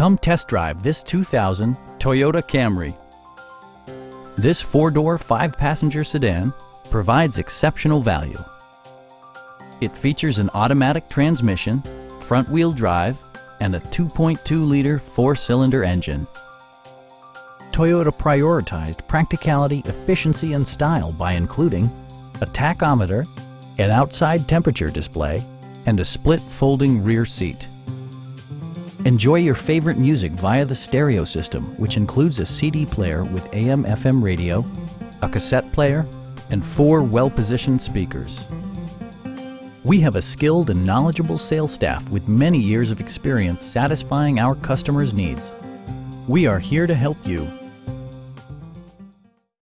Come test drive this 2000 Toyota Camry. This four-door, five-passenger sedan provides exceptional value. It features an automatic transmission, front-wheel drive, and a 2.2-liter four-cylinder engine. Toyota prioritized practicality, efficiency, and style by including a tachometer, an outside temperature display, and a split folding rear seat. Enjoy your favorite music via the stereo system, which includes a CD player with AM FM radio, a cassette player, and four well-positioned speakers. We have a skilled and knowledgeable sales staff with many years of experience satisfying our customers' needs. We are here to help you